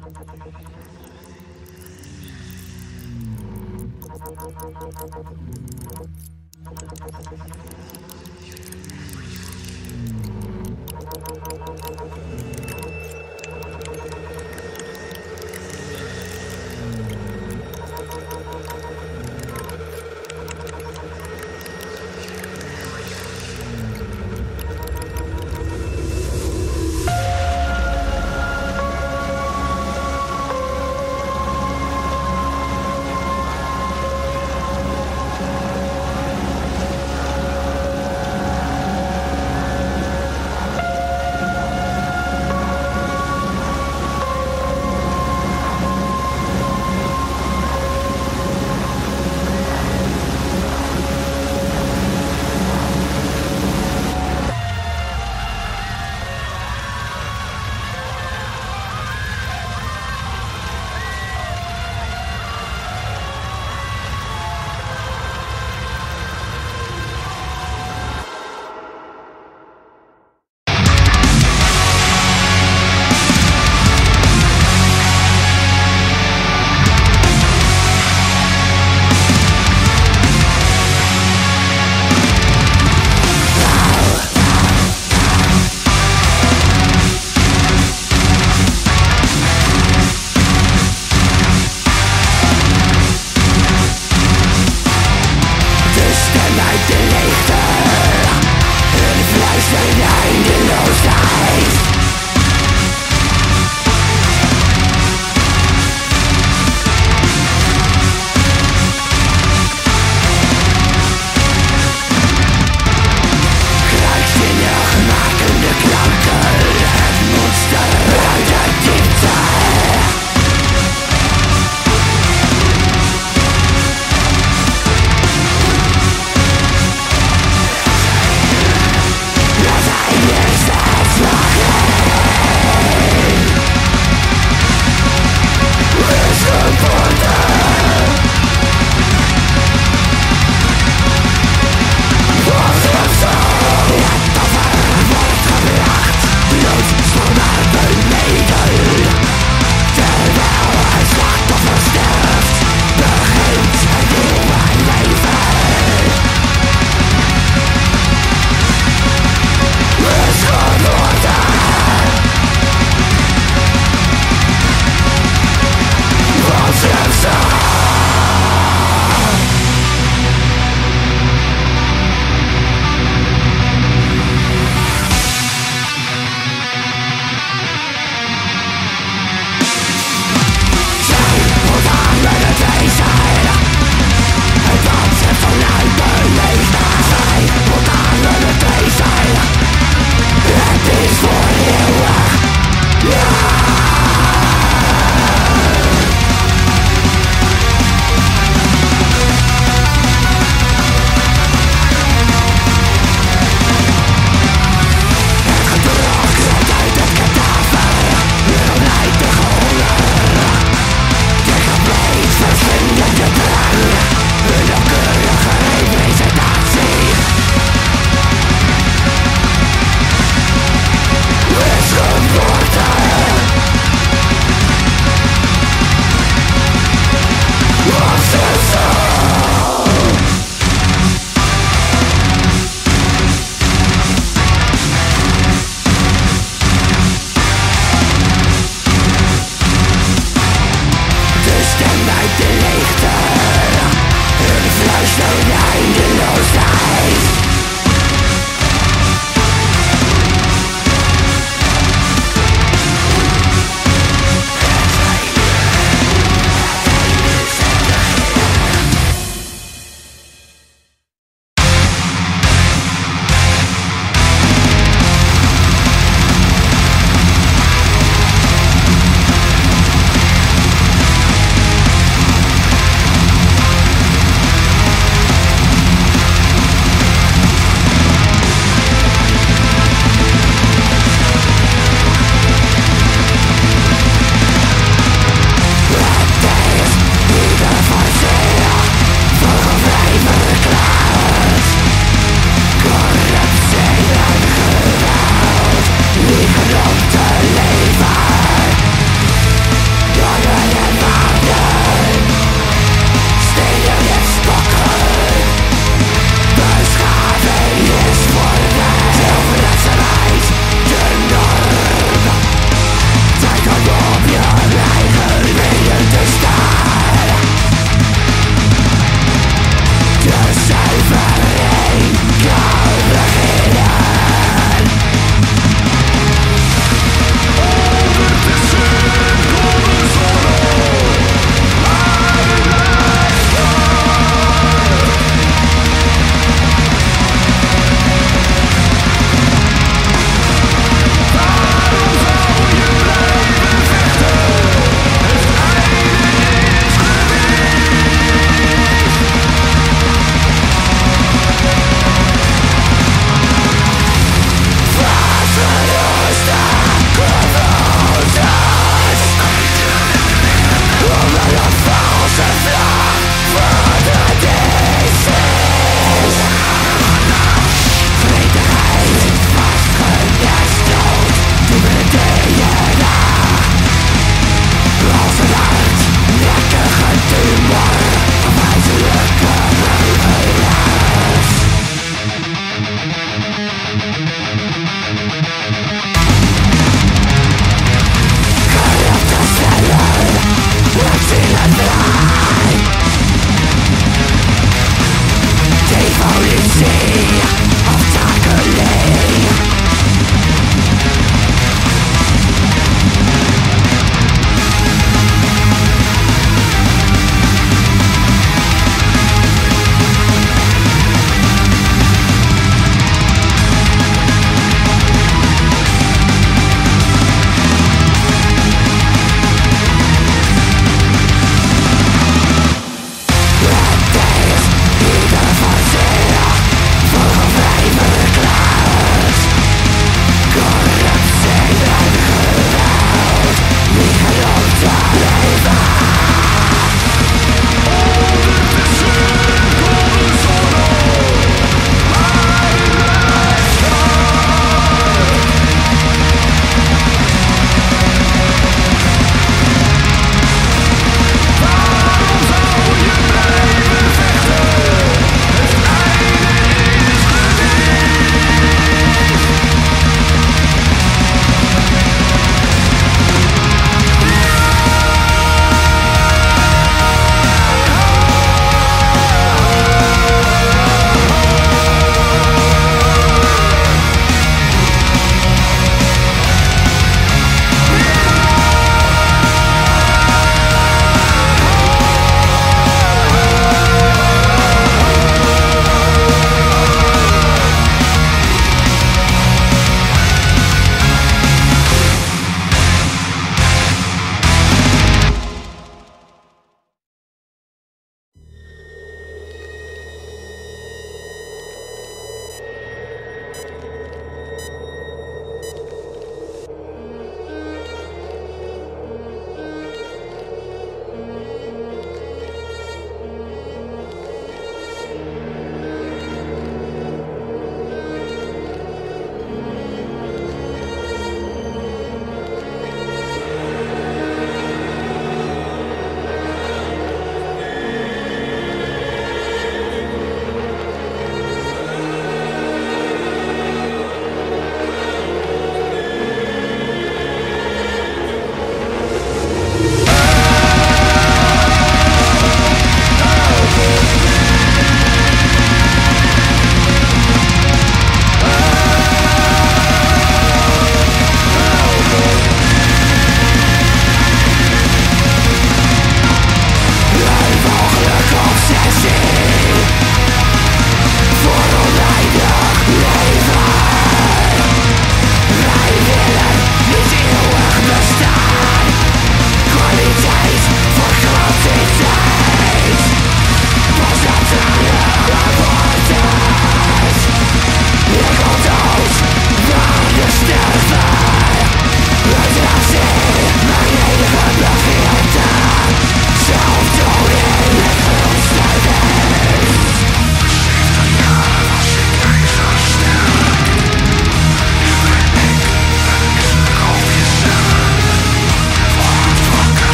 Thank you.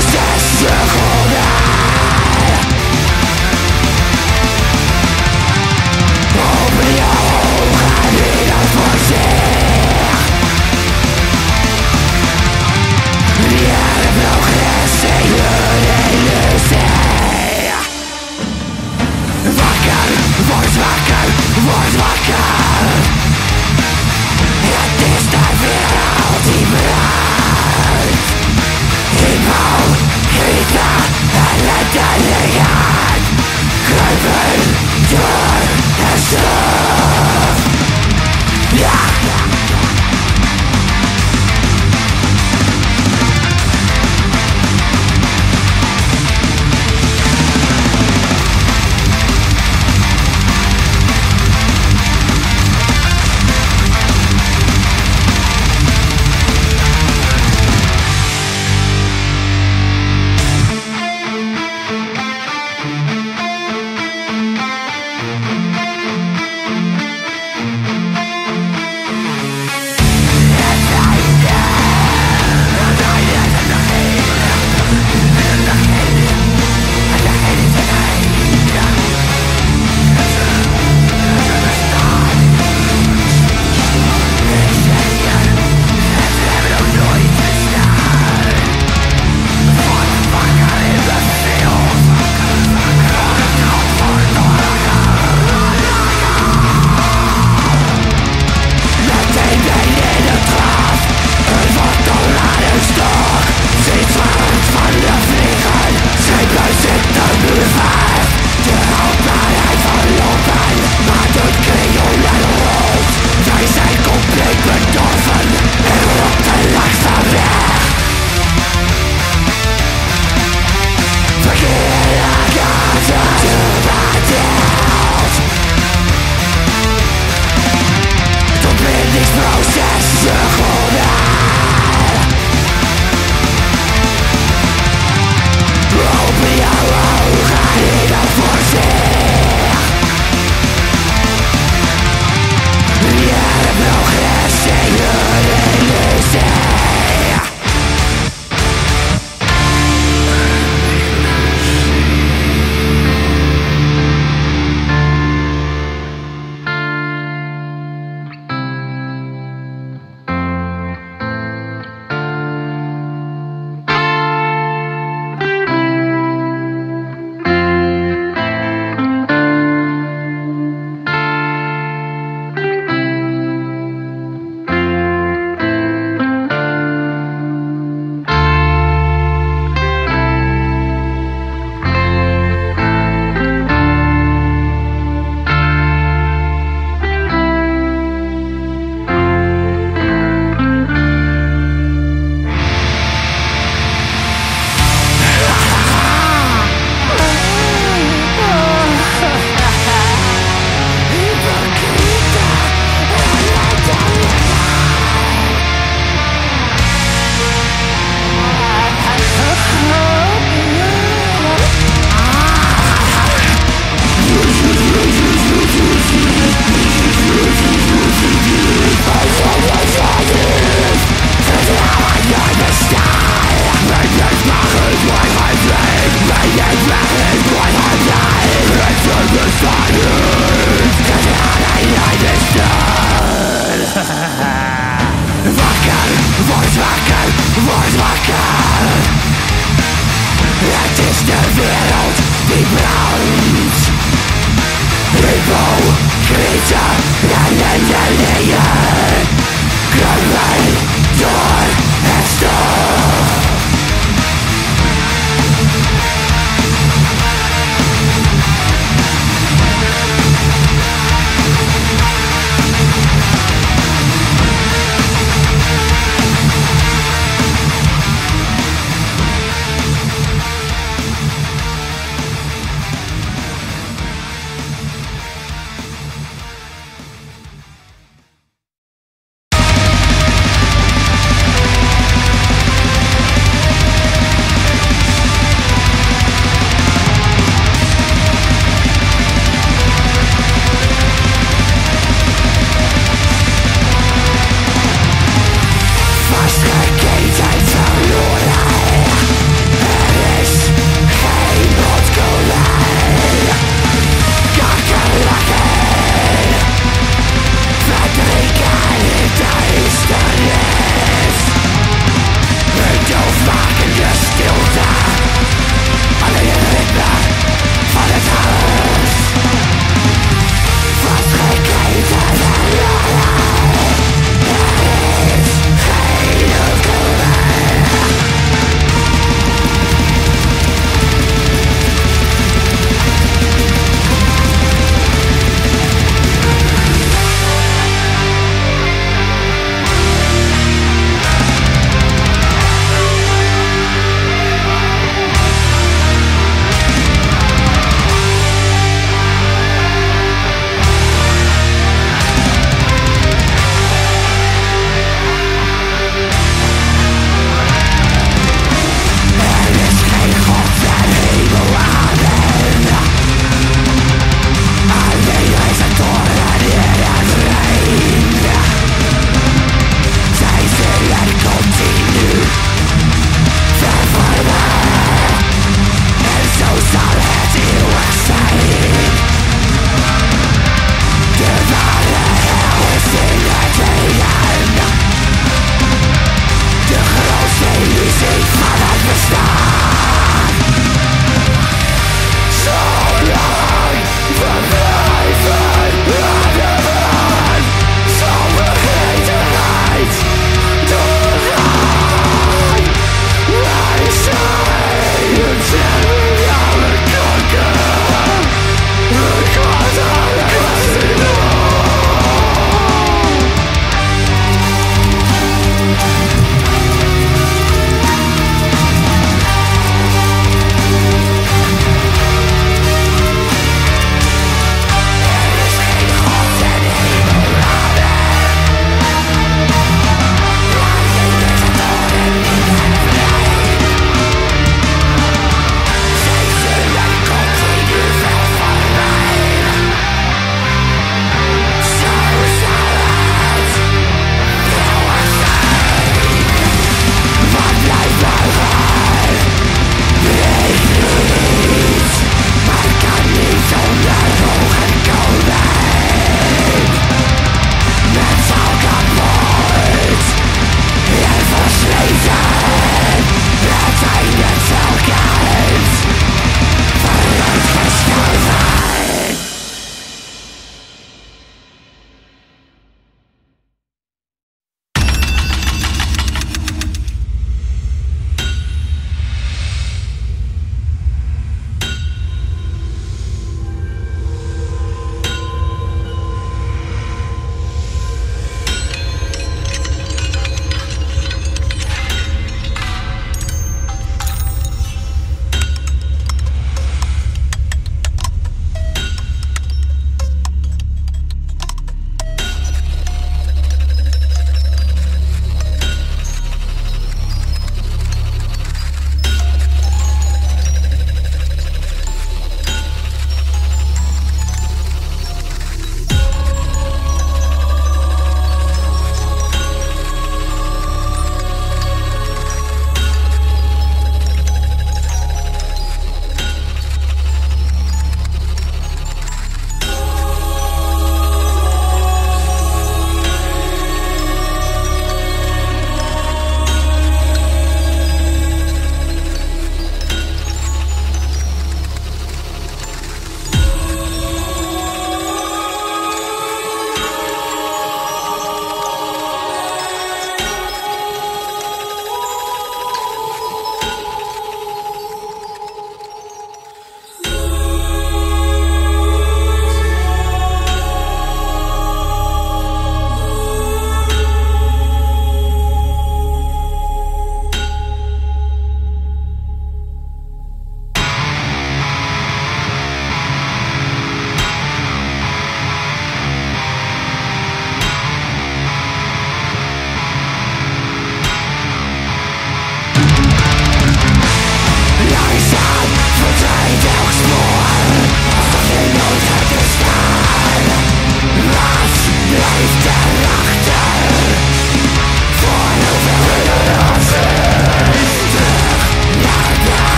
possessive